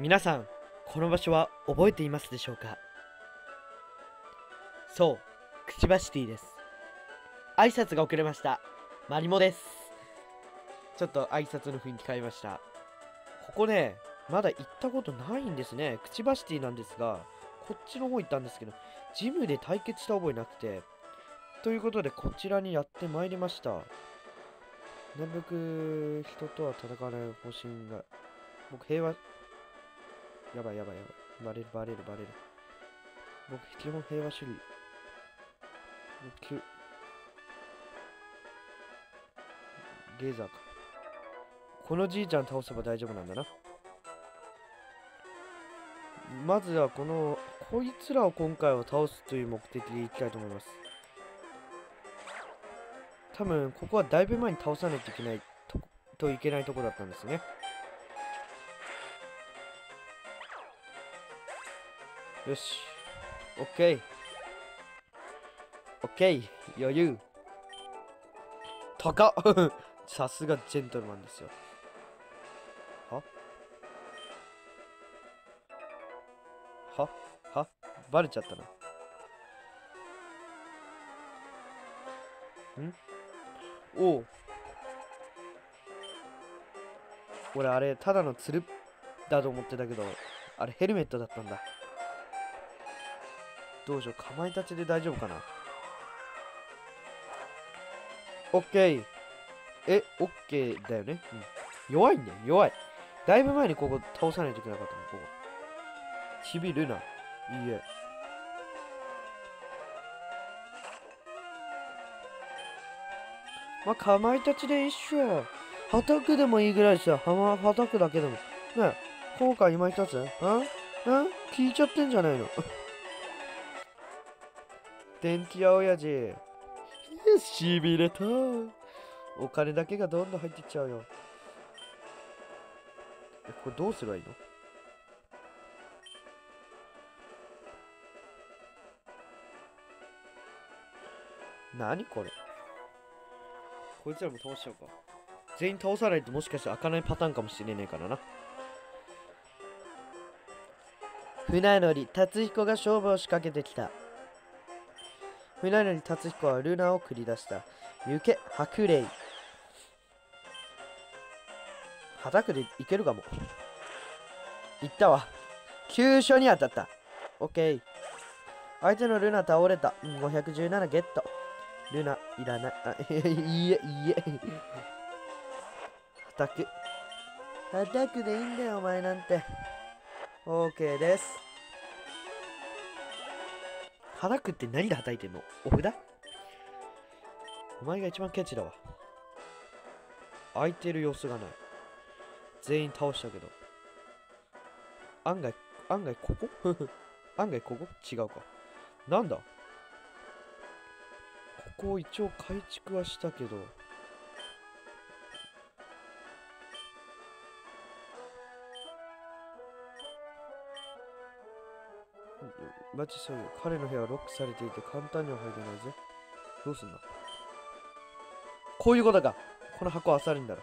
皆さんこの場所は覚えていますでしょうか？そうくちばシティです。挨拶が遅れました。マリモです。ちょっと挨拶の雰囲気変えました。ここねまだ行ったことないんですね。くちばシティなんですがこっちの方行ったんですけどジムで対決した覚えなくて。ということでこちらにやってまいりました。なるべく人とは戦わない方針が僕平和やばいやばいやばい。バレるバレるバレる。僕、基本平和主義。僕、ゲーザーか。このじいちゃん倒せば大丈夫なんだな。まずはこの、こいつらを今回は倒すという目的でいきたいと思います。多分、ここはだいぶ前に倒さないといけないと、といけないとこだったんですね。よし。オッケー。オッケー。余裕。高っ さすがジェントルマンですよ。は？は？は？バレちゃったな。ん？おう。俺あれ、ただのつるだと思ってたけど、あれヘルメットだったんだ。どうしよう、かまいたちで大丈夫かな？オッケー。え、オッケーだよね？うん。弱いんだよ、弱い。だいぶ前にここ倒さないといけなかったの、ここ。ちびるな。いいえ。まあ、かまいたちで一緒や。はたくでもいいぐらいさ。はま、はたくだけでも。ねえ、効果今一つ？ん？ん？聞いちゃってんじゃないの？電気屋親父。しびれた。お金だけがどんどん入ってっちゃうよ。え、これどうすればいいの？何これ？こいつらも倒しちゃうか。全員倒さないともしかして開かないパターンかもしれねえからな。船乗り達彦が勝負を仕掛けてきた。船乗り達彦はルナを繰り出した。行け、白霊。はたくでいけるかも。行ったわ。急所に当たった。オッケー。相手のルナ倒れた。517ゲット。ルナ、いらない。あ、いえ、いいえ。はたく。はたくでいいんだよ、お前なんて。オッケーです。はたくって何で叩いてんの？お札？お前が一番ケチだわ。空いてる様子がない。全員倒したけど。案外、案外ここ？案外ここ？違うか。なんだ？ここ一応改築はしたけど。マジそうよ。彼の部屋はロックされていて簡単には入れないぜ。どうすん。だこういうことか。この箱は漁るん。だろ。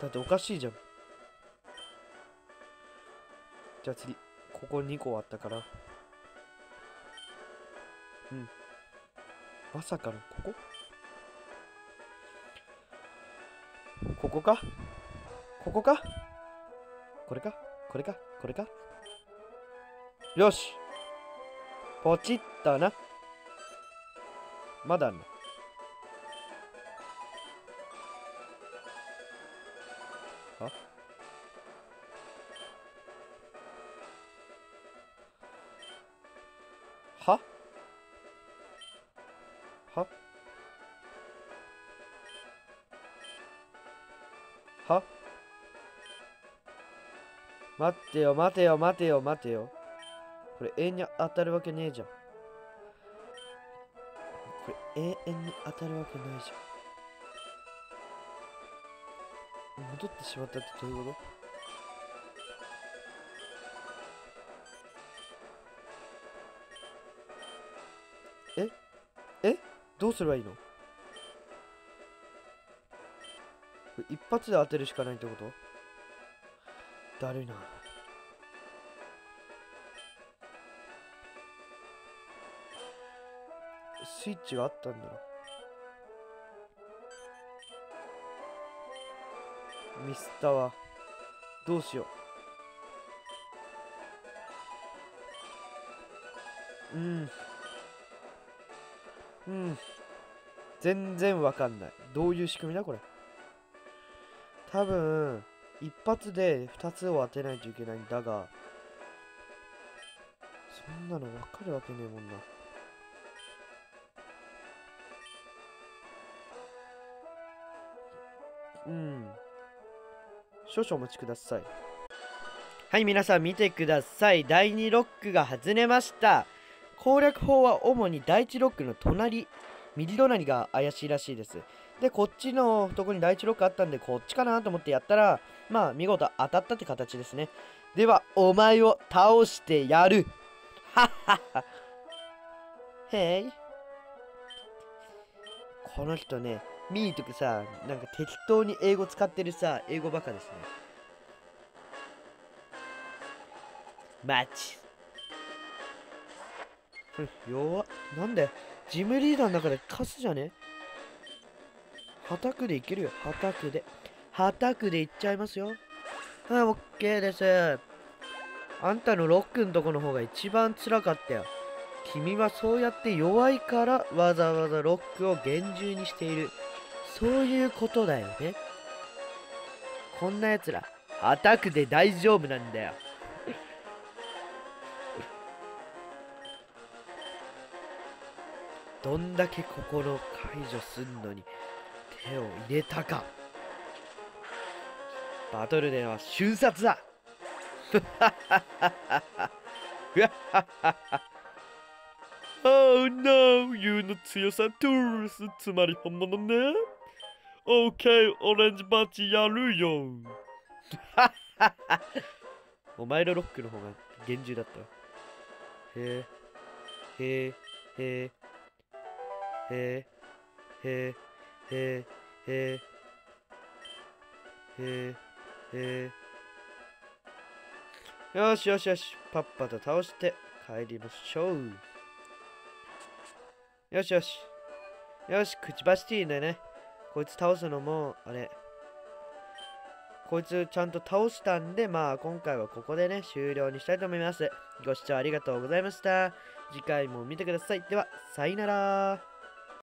だっておかしいじゃん。じゃあ次。ここ2個あったから。うん。まさかのここここかここか？これか？これか？これか？よし。ポチッとな。まだあるの。は？は？は？は？待ってよ待てよ待てよ待てよ。これ永遠に当たるわけねえじゃん。これ永遠に当たるわけないじゃん。戻ってしまったってどういうこと？え？え？どうすればいいの？一発で当てるしかないってこと？だるいな。スイッチがあったんだろ。ミスったわ。どうしよう。うん。うん。全然わかんない。どういう仕組みだこれ。多分一発で2つを当てないといけないんだがそんなのわかるわけねえもんな。うん。少々お待ちください。はい皆さん見てください。第2ロックが外れました。攻略法は主に第1ロックの隣右隣が怪しいらしいです。でこっちのとこに第1ロックあったんでこっちかなと思ってやったらまあ見事当たったって形ですね。ではお前を倒してやる。はっはっはへいこの人ねミーとかさなんか適当に英語使ってるさ英語バカですね。マッチ。弱っ。なんでジムリーダーの中でカスじゃね？はたくでいけるよ。はたくで。はたくでいっちゃいますよ。はいオッケーです。あんたのロックんとこの方が一番辛かったよ。君はそうやって弱いからわざわざロックを厳重にしている。そういうことだよね。こんな奴らアタックで大丈夫なんだよ。どんだけ心解除すんのに手を入れたか。バトルでは瞬殺だ。お no! ユウの強さトゥースつまり本物ね。OK オレンジバッジやるよ。お前のロックの方が厳重だったへえへえへえへえへえへえへえへえよしよしよしパッパと倒して帰りましょうよしよしよしくちばしていいんだよねこいつ倒すのもあれこいつちゃんと倒したんで、まあ今回はここでね、終了にしたいと思います。ご視聴ありがとうございました。次回も見てください。では、さよなら。